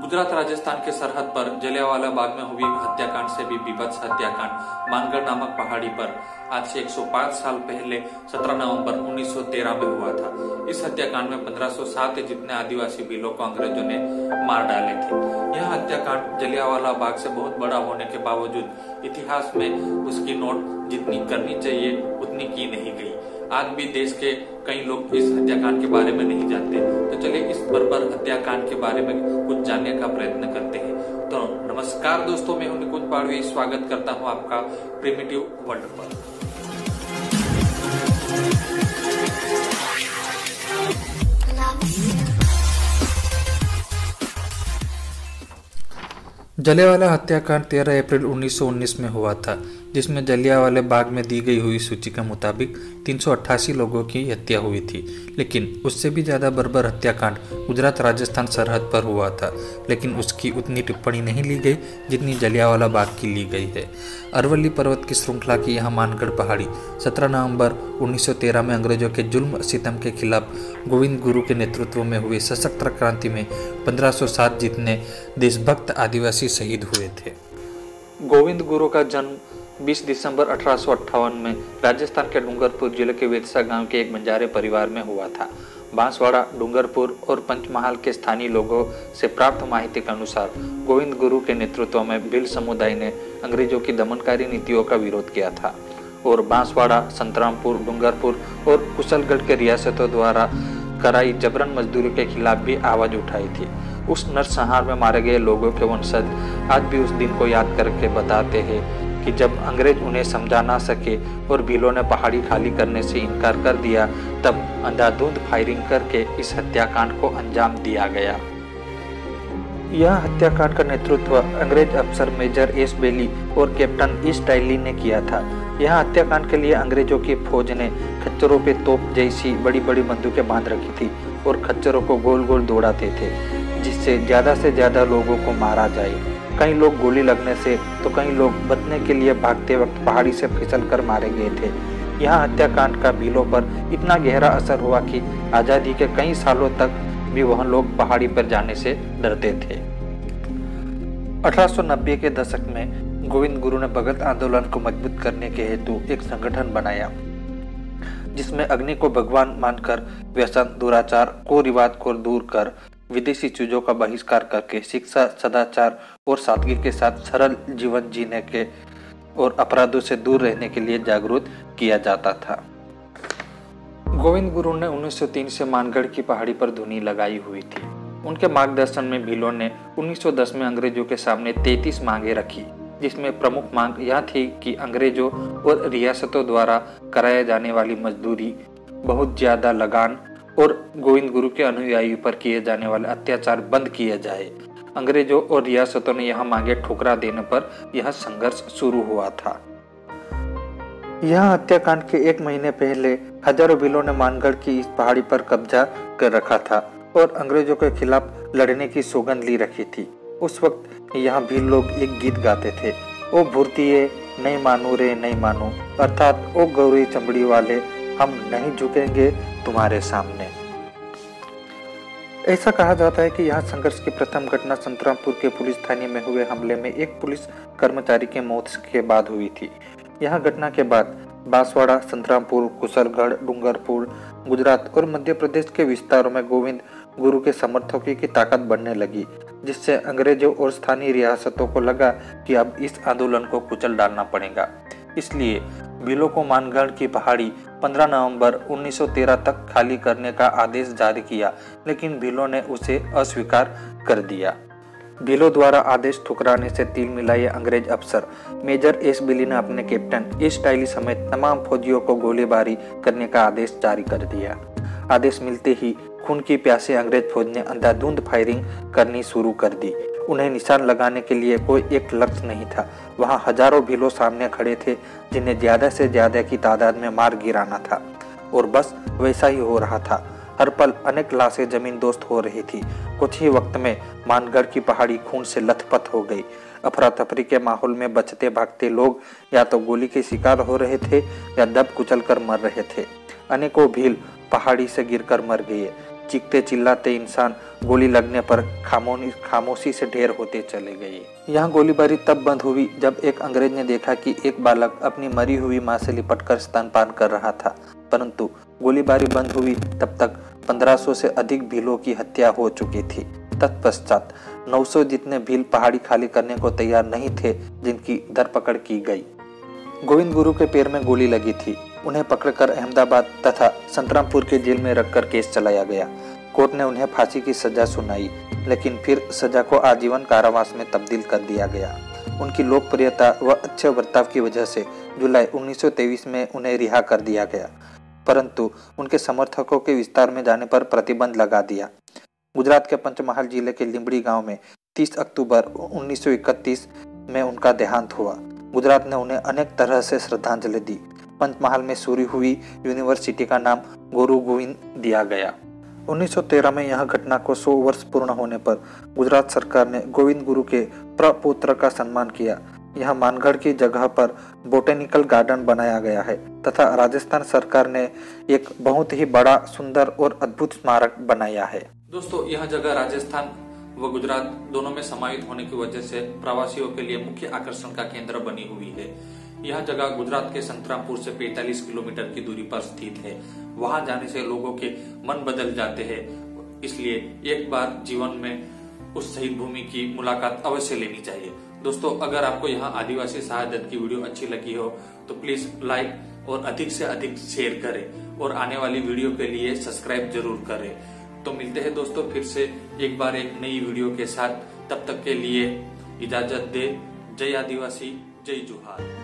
गुजरात, राजस्थान के सरहद पर जलियावाला बाग में हुई हत्याकांड से भी विभत्स हत्याकांड, मानगढ़ नामक पहाड़ी पर। आज से 105 साल पहले 17 नवंबर 1913 में हुआ था। इस हत्याकांड में 1507 जितने आदिवासी बिलों को अंग्रेज़ों ने मार डाले थे। यह हत्याकांड जलियावाला बाग से बहुत बड़ा होने के बावजूद इतिहास में उसकी नोट जितनी करनी चाहिए, उतनी की नहीं गई। आज भी देश के कई लोग इस हत्याकांड के बारे में नहीं जानते। तो चलिए इस बर्बर हत्याकांड के बारे में कुछ जानने का प्रयत्न करते हैं। तो नमस्कार दोस्तों, मैं हूँ निकुंज पाड़वी। स्वागत करता हूँ आपका प्रिमिटिव वर्ल्ड पर। जलियावाला हत्याकांड 13 अप्रैल 1919 में हुआ था। जिसमें जलियावाले बाग में दी गई हुई सूची के मुताबिक तीन सौ अट्ठासी लोगों की हत्या हुई थी। लेकिन उससे भी ज़्यादा बर्बर हत्याकांड गुजरात राजस्थान सरहद पर हुआ था। लेकिन उसकी उतनी टिप्पणी नहीं ली गई जितनी जलियावाला बाग की ली गई है। अरवली पर्वत की श्रृंखला की यह मानगढ़ पहाड़ी 17 नवंबर 1913 में अंग्रेज़ों के जुल्म सितम के खिलाफ गोविंद गुरु के नेतृत्व में हुई सशस्त्र क्रांति में 1507 जितने देशभक्त आदिवासी शहीद हुए थे। गोविंद गुरु का जन्म 20 दिसंबर अठारह सौ अट्ठावन में राजस्थान के डूंगरपुर ज़िले के वेदसा गाँव के एक बंजारे परिवार में हुआ था। बांसवाड़ा, डूंगरपुर और पंचमहाल के स्थानीय लोगों से प्राप्त माहिती के अनुसार गोविंद गुरु के नेतृत्व में भील समुदाय ने अंग्रेज़ों की दमनकारी नीतियों का विरोध किया था और बांसवाड़ा, संतरामपुर, डूंगरपुर और कुशलगढ़ के रियासतों द्वारा कराई जबरन मजदूरी के खिलाफ भी आवाज़ उठाई थी। उस नरसंहार में मारे गए लोगों के वंशज आज भी उस दिन को याद करके बताते हैं। कि जब अंग्रेज़ उन्हें समझा ना सके और भीलों ने पहाड़ी खाली करने से इनकार कर दिया, तब अंधाधुंध फायरिंग करके इस हत्याकांड को अंजाम दिया गया। यह हत्याकांड का नेतृत्व अंग्रेज़ अफसर मेजर एस बेली और कैप्टन ईस्ट टाइली ने किया था। यह हत्याकांड के लिए अंग्रेज़ों की फौज ने खच्चरों पे तोप जैसी बड़ी बड़ी बंदूकें बाँध रखी थी और खच्चरों को गोल गोल दौड़ाते थे, जिससे ज़्यादा से ज़्यादा लोगों को मारा जाए। कई लोग गोली लगने से तो कई लोग बचने के लिए भागते वक्त पहाड़ी से फिसल कर मारे गए थे। यहाँ हत्याकांड का भीलों पर इतना गहरा असर हुआ कि आज़ादी के कई सालों तक भी वह लोग पहाड़ी पर जाने से डरते थे। 1890 के दशक में गोविंद गुरु ने भगत आंदोलन को मज़बूत करने के हेतु एक संगठन बनाया, जिसमें अग्नि को भगवान मानकर व्यसन, दुराचार को रिवाज को दूर कर विदेशी चीज़ों का बहिष्कार करके, शिक्षा, सदाचार और सादगी के साथ सरल जीवन जीने के और अपराधों से दूर रहने के लिए जागरूक किया जाता था। गोविंद गुरु ने 1903 से मानगढ़ की पहाड़ी पर धुनी लगाई हुई थी। उनके मार्गदर्शन में भीलों ने 1910 में अंग्रेज़ों के सामने 33 मांगे रखी, जिसमें प्रमुख मांग यह थी कि अंग्रेज़ों और रियासतों द्वारा कराए जाने वाली मजदूरी बहुत ज़्यादा लगान और गोविंद गुरु के अनुयायी पर किए जाने वाले अत्याचार बंद किए जाए। अंग्रेज़ों और रियासतों ने यह मांगे ठुकरा देने पर यह संघर्ष शुरू हुआ था। यह हत्याकांड के एक महीने पहले हज़ारों बिलों ने मानगढ़ की इस पहाड़ी पर कब्जा कर रखा था और अंग्रेज़ों के खिलाफ लड़ने की सौगंध ली रखी थी। उस वक्त यहाँ भी लोग एक गीत गाते थे, ओ भूर्तिये नहीं मानो रे, नहीं मानो। अर्थात, ओ गौरी चमड़ी वाले हम नहीं झुकेंगे तुम्हारे सामने। ऐसा कहा जाता है कि यहाँ संघर्ष की प्रथम घटना संतरामपुर के पुलिस थाने में हुए हमले में एक पुलिस कर्मचारी के मौत के बाद हुई थी। यह घटना के बाद बांसवाड़ा, संतरामपुर, कुशलगढ़, डूंगरपुर, गुजरात और मध्य प्रदेश के विस्तारों में गोविंद गुरु के समर्थकों की ताकत बढ़ने लगी, जिससे अंग्रेज़ों और स्थानीय रियासतों को लगा कि अब इस आंदोलन को कुचल डालना पड़ेगा। इसलिए बिलो को मानगढ़ की पहाड़ी 15 नवंबर 1913 तक खाली करने का आदेश जारी किया, लेकिन भीलो ने उसे अस्वीकार कर दिया। भीलो द्वारा आदेश ठुकराने से तिल मिलाए अंग्रेज़ अफसर। मेजर एस बिली ने अपने कैप्टन एस टाइली समेत तमाम फौजियों को गोलीबारी करने का आदेश जारी कर दिया। आदेश मिलते ही खून की प्यासे अंग्रेज़ फौज ने अंधाधुंध फायरिंग करनी शुरू कर दी। उन्हें निशान लगाने के लिए कोई एक लक्ष्य नहीं था। वहाँ हज़ारों भीलों सामने खड़े थे, जिन्हें ज़्यादा से ज़्यादा की तादाद में मार गिराना था। और बस वैसा ही हो रहा था। हर पल अनेक लाशें ज़मीन दोस्त हो रही थी। कुछ ही वक्त में मानगढ़ की पहाड़ी खून से लथपथ हो गई। अफरा तफरी के माहौल में बचते भागते लोग या तो गोली के शिकार हो रहे थे या दब कुचल कर मर रहे थे। अनेकों भील पहाड़ी से गिरकर मर गए। चीखते चिल्लाते इंसान गोली लगने पर खामोशी से ढेर होते चले गए। यहाँ गोलीबारी तब बंद हुई जब एक अंग्रेज़ ने देखा कि एक बालक अपनी मरी हुई माँ से लिपटकर स्तनपान कर रहा था। परंतु गोलीबारी बंद हुई तब तक 1500 से अधिक भीलों की हत्या हो चुकी थी। तत्पश्चात 900 जितने भील पहाड़ी खाली करने को तैयार नहीं थे जिनकी धरपकड़ की गई। गोविंद गुरु के पैर में गोली लगी थी। उन्हें पकड़कर अहमदाबाद तथा संतरामपुर के जेल में रखकर केस चलाया गया। कोर्ट ने उन्हें फांसी की सजा सुनाई, लेकिन फिर सजा को आजीवन कारावास में तब्दील कर दिया गया। उनकी लोकप्रियता व अच्छे बर्ताव की वजह से जुलाई 1923 में उन्हें रिहा कर दिया गया। परंतु उनके समर्थकों के विस्तार में जाने पर प्रतिबंध लगा दिया। गुजरात के पंचमहाल ज़िले के लिम्बड़ी गाँव में 30 अक्टूबर 1931 में उनका देहांत हुआ। गुजरात ने उन्हें अनेक तरह से श्रद्धांजलि दी। पंचमहाल में शुरू हुई यूनिवर्सिटी का नाम गुरु गोविंद दिया गया। 1913 में यह घटना को 100 वर्ष पूर्ण होने पर गुजरात सरकार ने गोविंद गुरु के प्रपुत्र का सम्मान किया। यह मानगढ़ की जगह पर बोटेनिकल गार्डन बनाया गया है तथा राजस्थान सरकार ने एक बहुत ही बड़ा, सुंदर और अद्भुत स्मारक बनाया है। दोस्तों, यह जगह राजस्थान व गुजरात दोनों में समाहित होने की वजह से प्रवासियों के लिए मुख्य आकर्षण का केंद्र बनी हुई है। यह जगह गुजरात के संतरामपुर से 45 किलोमीटर की दूरी पर स्थित है। वहाँ जाने से लोगों के मन बदल जाते हैं। इसलिए एक बार जीवन में उस शहीद भूमि की मुलाकात अवश्य लेनी चाहिए। दोस्तों, अगर आपको यहाँ आदिवासी शहादत की वीडियो अच्छी लगी हो तो प्लीज़ लाइक और अधिक से अधिक शेयर करें और आने वाली वीडियो के लिए सब्सक्राइब ज़रूर करें। तो मिलते हैं दोस्तों फिर से एक बार एक नई वीडियो के साथ। तब तक के लिए इजाज़त दे। जय आदिवासी, जय जोहार।